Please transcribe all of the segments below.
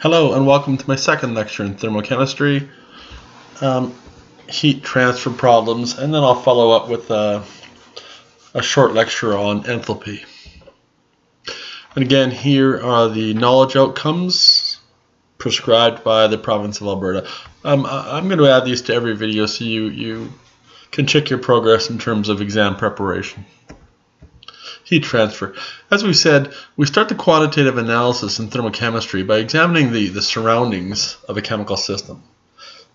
Hello and welcome to my second lecture in thermochemistry, um, heat transfer problems, and then I'll follow up with a, a short lecture on enthalpy. And again, here are the knowledge outcomes prescribed by the province of Alberta. Um, I'm going to add these to every video so you, you can check your progress in terms of exam preparation. Heat transfer. As we said, we start the quantitative analysis in thermochemistry by examining the, the surroundings of a chemical system.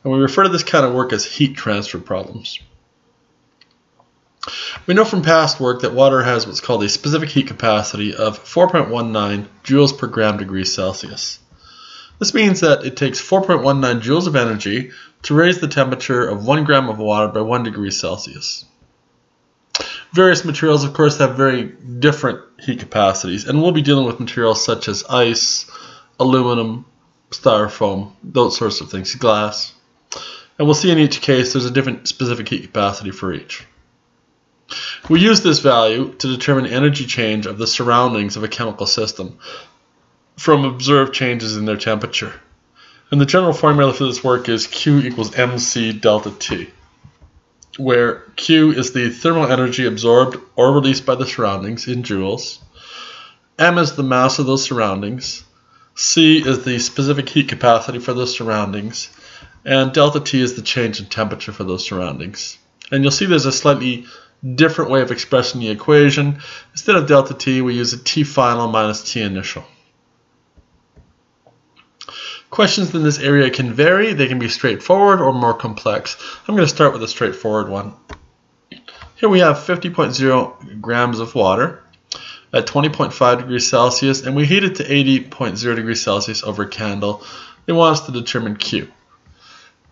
And we refer to this kind of work as heat transfer problems. We know from past work that water has what's called a specific heat capacity of 4.19 joules per gram degree Celsius. This means that it takes 4.19 joules of energy to raise the temperature of 1 gram of water by 1 degree Celsius. Various materials, of course, have very different heat capacities, and we'll be dealing with materials such as ice, aluminum, styrofoam, those sorts of things, glass. And we'll see in each case there's a different specific heat capacity for each. We use this value to determine energy change of the surroundings of a chemical system from observed changes in their temperature. And the general formula for this work is Q equals mc delta T where Q is the thermal energy absorbed or released by the surroundings in joules, M is the mass of those surroundings, C is the specific heat capacity for those surroundings, and delta T is the change in temperature for those surroundings. And you'll see there's a slightly different way of expressing the equation. Instead of delta T, we use a T final minus T initial. Questions in this area can vary. They can be straightforward or more complex. I'm going to start with a straightforward one. Here we have 50.0 grams of water at 20.5 degrees Celsius and we heat it to 80.0 degrees Celsius over a candle. They want us to determine Q.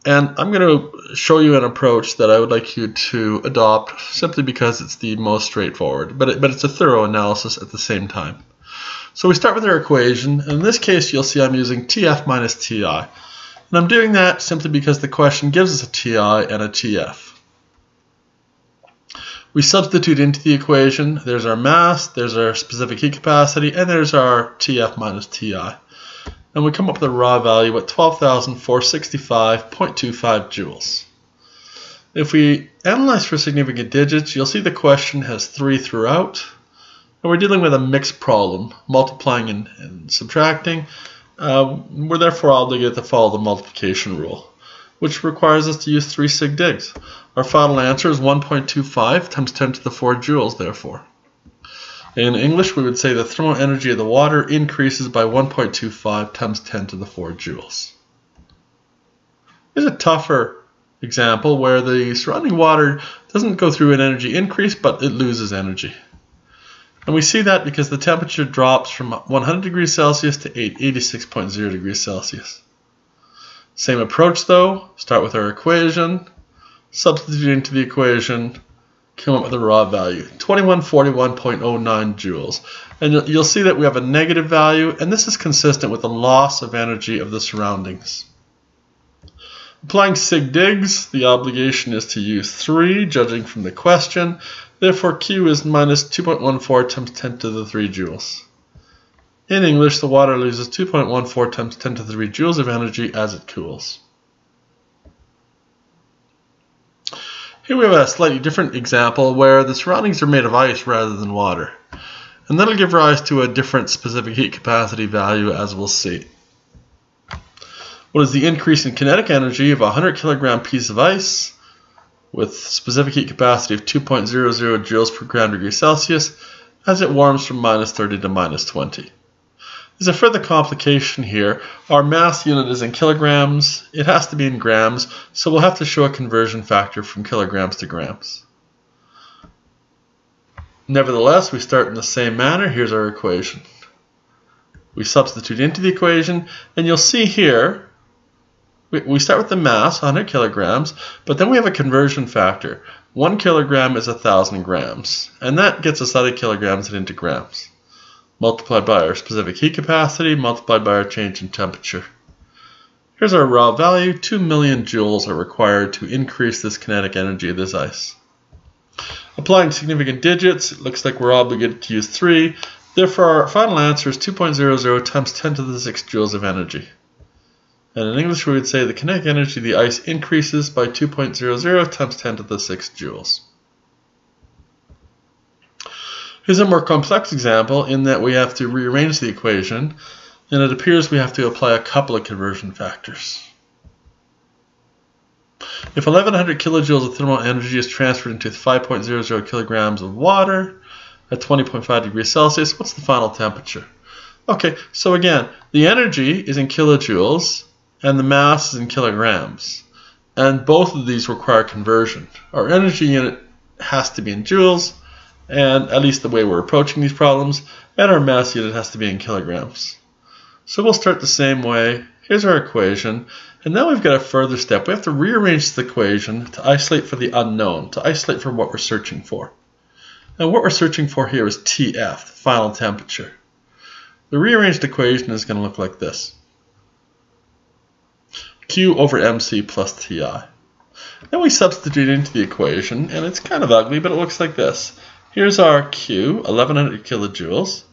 And I'm going to show you an approach that I would like you to adopt simply because it's the most straightforward, but, it, but it's a thorough analysis at the same time. So we start with our equation. And in this case, you'll see I'm using TF minus TI. And I'm doing that simply because the question gives us a TI and a TF. We substitute into the equation. There's our mass, there's our specific heat capacity, and there's our TF minus TI. And we come up with a raw value at 12,465.25 joules. If we analyze for significant digits, you'll see the question has three throughout. And we're dealing with a mixed problem, multiplying and, and subtracting. Uh, we're therefore obligated to follow the multiplication rule, which requires us to use 3 sig digs. Our final answer is 1.25 times 10 to the 4 joules, therefore. In English, we would say the thermal energy of the water increases by 1.25 times 10 to the 4 joules. Here's a tougher example where the surrounding water doesn't go through an energy increase, but it loses energy. And we see that because the temperature drops from 100 degrees Celsius to 86.0 degrees Celsius. Same approach though, start with our equation, substitute into the equation, come up with a raw value, 2141.09 joules. And you'll see that we have a negative value, and this is consistent with the loss of energy of the surroundings. Applying sig digs, the obligation is to use 3, judging from the question, Therefore, Q is minus 2.14 times 10 to the 3 joules. In English, the water loses 2.14 times 10 to the 3 joules of energy as it cools. Here we have a slightly different example where the surroundings are made of ice rather than water. And that'll give rise to a different specific heat capacity value as we'll see. What is the increase in kinetic energy of a 100 kilogram piece of ice with specific heat capacity of 2.00 joules per gram degree Celsius as it warms from minus 30 to minus 20. There's a further complication here. Our mass unit is in kilograms. It has to be in grams, so we'll have to show a conversion factor from kilograms to grams. Nevertheless, we start in the same manner. Here's our equation. We substitute into the equation, and you'll see here we start with the mass, 100 kilograms, but then we have a conversion factor. One kilogram is 1,000 grams, and that gets us out of kilograms and into grams. Multiplied by our specific heat capacity, multiplied by our change in temperature. Here's our raw value, 2 million joules are required to increase this kinetic energy of this ice. Applying significant digits, it looks like we're obligated to use 3. Therefore, our final answer is 2.00 times 10 to the 6 joules of energy. And in English, we would say the kinetic energy of the ice increases by 2.00 times 10 to the 6 joules. Here's a more complex example in that we have to rearrange the equation, and it appears we have to apply a couple of conversion factors. If 1100 kilojoules of thermal energy is transferred into 5.00 kilograms of water at 20.5 degrees Celsius, what's the final temperature? Okay, so again, the energy is in kilojoules and the mass is in kilograms. And both of these require conversion. Our energy unit has to be in joules, and at least the way we're approaching these problems, and our mass unit has to be in kilograms. So we'll start the same way. Here's our equation, and now we've got a further step. We have to rearrange the equation to isolate for the unknown, to isolate for what we're searching for. And what we're searching for here is TF, the final temperature. The rearranged equation is going to look like this. Q over MC plus Ti. Then we substitute into the equation, and it's kind of ugly, but it looks like this. Here's our Q, 1100 kilojoules.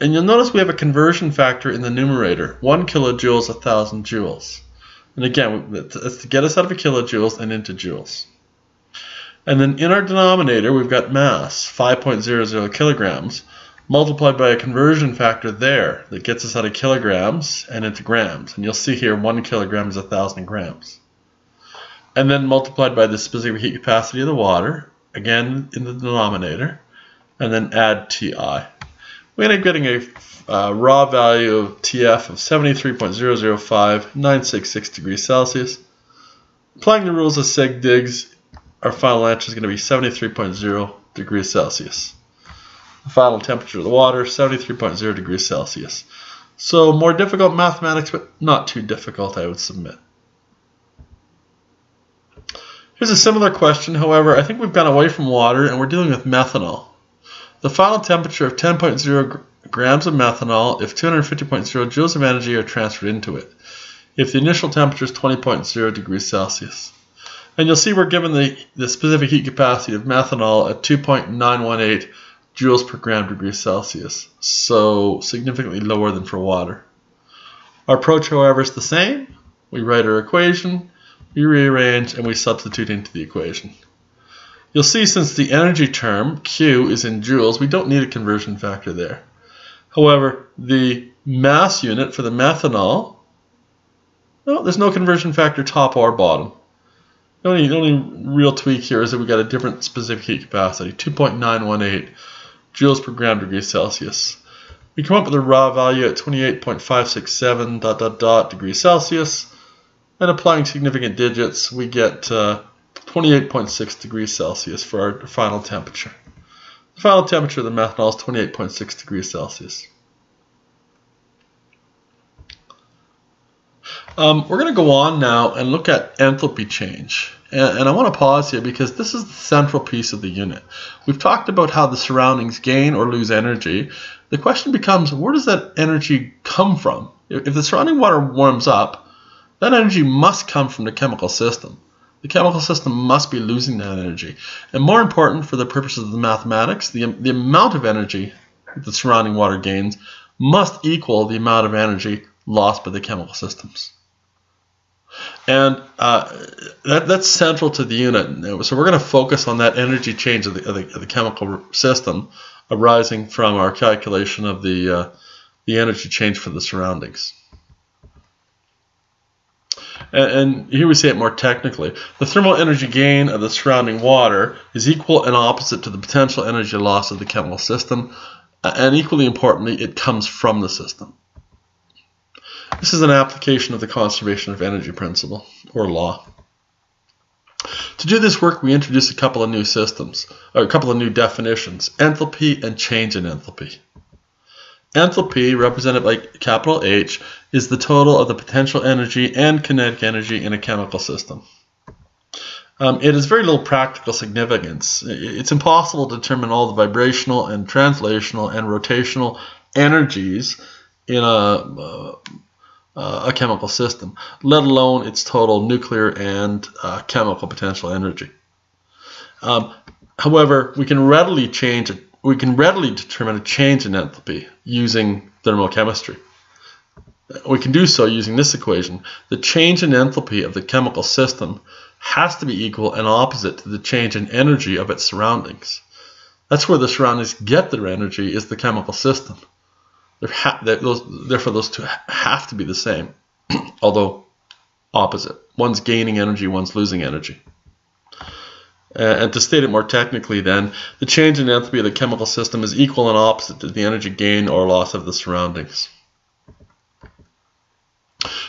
And you'll notice we have a conversion factor in the numerator, 1 kilojoule kilojoules, 1000 joules. And again, it's to get us out of a kilojoules and into joules. And then in our denominator, we've got mass, 5.00 kilograms, multiplied by a conversion factor there that gets us out of kilograms and into grams. And you'll see here 1 kilogram is a 1,000 grams. And then multiplied by the specific heat capacity of the water, again in the denominator, and then add Ti. We end up getting a uh, raw value of TF of 73.005966 degrees Celsius. Applying the rules of Sig Digs, our final answer is going to be 73.0 degrees Celsius. The final temperature of the water, 73.0 degrees Celsius. So more difficult mathematics, but not too difficult, I would submit. Here's a similar question, however, I think we've gone away from water and we're dealing with methanol. The final temperature of 10.0 grams of methanol if 250.0 joules of energy are transferred into it, if the initial temperature is 20.0 degrees Celsius. And you'll see we're given the, the specific heat capacity of methanol at 2.918 joules per gram degree Celsius, so significantly lower than for water. Our approach, however, is the same. We write our equation, we rearrange, and we substitute into the equation. You'll see since the energy term, Q, is in joules, we don't need a conversion factor there. However, the mass unit for the methanol, no, there's no conversion factor top or bottom. The only, the only real tweak here is that we've got a different specific heat capacity, 2.918 joules per gram degree Celsius. We come up with a raw value at 28.567 dot dot dot degrees Celsius, and applying significant digits, we get uh, 28.6 degrees Celsius for our final temperature. The final temperature of the methanol is 28.6 degrees Celsius. Um, we're going to go on now and look at enthalpy change. And, and I want to pause here because this is the central piece of the unit. We've talked about how the surroundings gain or lose energy. The question becomes, where does that energy come from? If the surrounding water warms up, that energy must come from the chemical system. The chemical system must be losing that energy. And more important for the purposes of the mathematics, the, the amount of energy that the surrounding water gains must equal the amount of energy lost by the chemical systems. And uh, that, that's central to the unit. So we're going to focus on that energy change of the, of the, of the chemical system arising from our calculation of the, uh, the energy change for the surroundings. And, and here we say it more technically. The thermal energy gain of the surrounding water is equal and opposite to the potential energy loss of the chemical system. And equally importantly, it comes from the system. This is an application of the conservation of energy principle, or law. To do this work, we introduce a couple of new systems, or a couple of new definitions, enthalpy and change in enthalpy. Enthalpy, represented by capital H, is the total of the potential energy and kinetic energy in a chemical system. Um, it has very little practical significance. It's impossible to determine all the vibrational and translational and rotational energies in a, uh, a chemical system, let alone its total nuclear and uh, chemical potential energy. Um, however, we can readily change we can readily determine a change in enthalpy using thermochemistry. we can do so using this equation. The change in enthalpy of the chemical system has to be equal and opposite to the change in energy of its surroundings. That's where the surroundings get their energy is the chemical system. Those, therefore, those two have to be the same, although opposite. One's gaining energy, one's losing energy. Uh, and to state it more technically then, the change in enthalpy of the chemical system is equal and opposite to the energy gain or loss of the surroundings.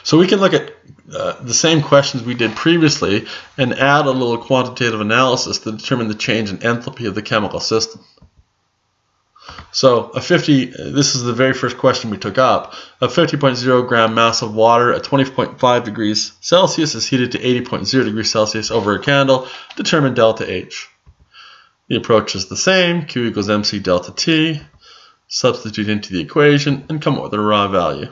So we can look at uh, the same questions we did previously and add a little quantitative analysis to determine the change in enthalpy of the chemical system. So a 50, this is the very first question we took up. A 50.0 gram mass of water at 20.5 degrees Celsius is heated to 80.0 degrees Celsius over a candle. Determine delta H. The approach is the same, Q equals mc delta T. Substitute into the equation and come up with a raw value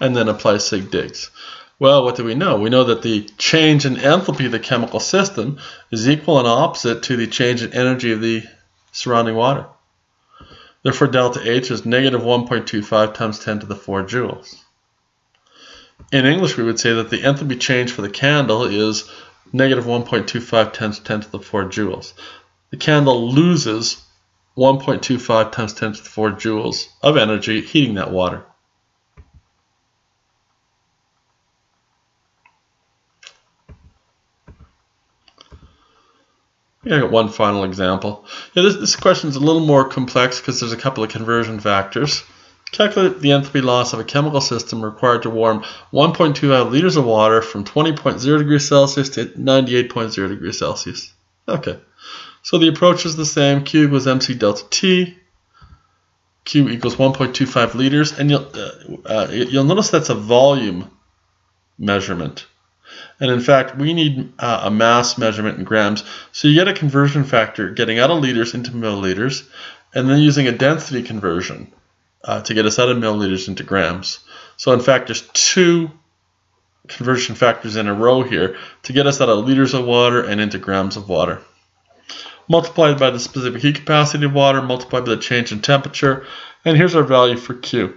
and then apply sig digs. Well, what do we know? We know that the change in enthalpy of the chemical system is equal and opposite to the change in energy of the surrounding water. Therefore, delta H is negative 1.25 times 10 to the 4 joules. In English, we would say that the enthalpy change for the candle is negative 1.25 times 10 to the 4 joules. The candle loses 1.25 times 10 to the 4 joules of energy heating that water. I got one final example. Yeah, this, this question is a little more complex because there's a couple of conversion factors. Calculate the enthalpy loss of a chemical system required to warm 1.25 liters of water from 20.0 degrees Celsius to 98.0 degrees Celsius. Okay, so the approach is the same. Q equals mc delta T. Q equals 1.25 liters, and you'll uh, uh, you'll notice that's a volume measurement. And in fact, we need uh, a mass measurement in grams. So you get a conversion factor getting out of liters into milliliters, and then using a density conversion uh, to get us out of milliliters into grams. So in fact, there's two conversion factors in a row here to get us out of liters of water and into grams of water. Multiplied by the specific heat capacity of water, multiplied by the change in temperature, and here's our value for Q.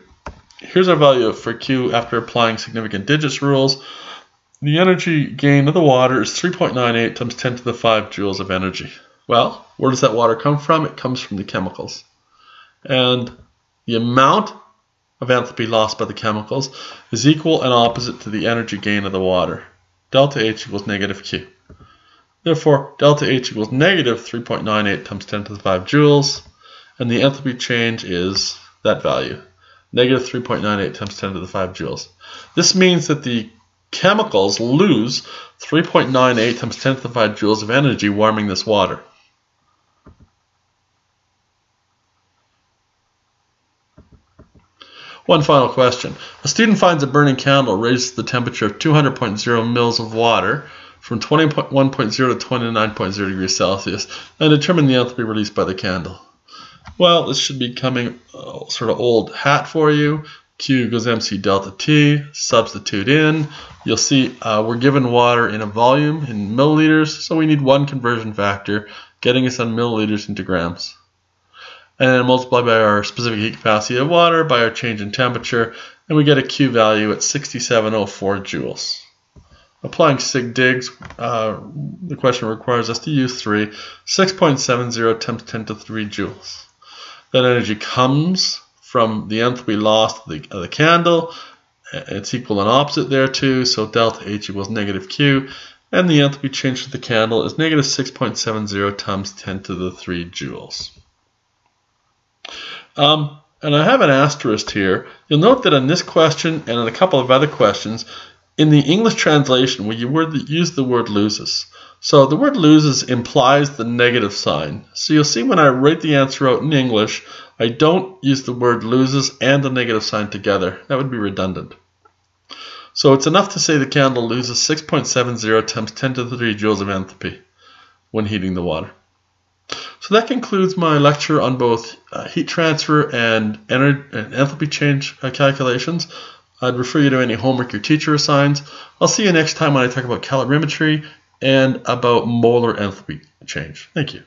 Here's our value for Q after applying significant digits rules. The energy gain of the water is 3.98 times 10 to the 5 joules of energy. Well, where does that water come from? It comes from the chemicals. And the amount of enthalpy lost by the chemicals is equal and opposite to the energy gain of the water. Delta H equals negative Q. Therefore, delta H equals negative 3.98 times 10 to the 5 joules, and the enthalpy change is that value, negative 3.98 times 10 to the 5 joules. This means that the chemicals lose 3.98 times 10 to the 5 joules of energy warming this water. One final question. A student finds a burning candle raises the temperature of 200.0 mils of water from 21.0 to 29.0 degrees Celsius and determine the enthalpy released by the candle. Well, this should be coming uh, sort of old hat for you. Q equals mc delta T, substitute in. You'll see uh, we're given water in a volume in milliliters, so we need one conversion factor, getting us on milliliters into grams. And then multiply by our specific heat capacity of water, by our change in temperature, and we get a Q value at 6704 joules. Applying sig digs, uh, the question requires us to use 3, 6.70 times 10 to 3 joules. That energy comes from the enthalpy lost the, the candle. It's equal and opposite there too, so delta H equals negative Q. And the enthalpy change of the candle is negative 6.70 times 10 to the 3 joules. Um, and I have an asterisk here. You'll note that in this question and in a couple of other questions, in the English translation, we use the word loses. So the word loses implies the negative sign. So you'll see when I write the answer out in English, I don't use the word loses and the negative sign together. That would be redundant. So it's enough to say the candle loses 6.70 times 10 to the 3 joules of enthalpy when heating the water. So that concludes my lecture on both uh, heat transfer and, and enthalpy change uh, calculations. I'd refer you to any homework your teacher assigns. I'll see you next time when I talk about calorimetry and about molar enthalpy change. Thank you.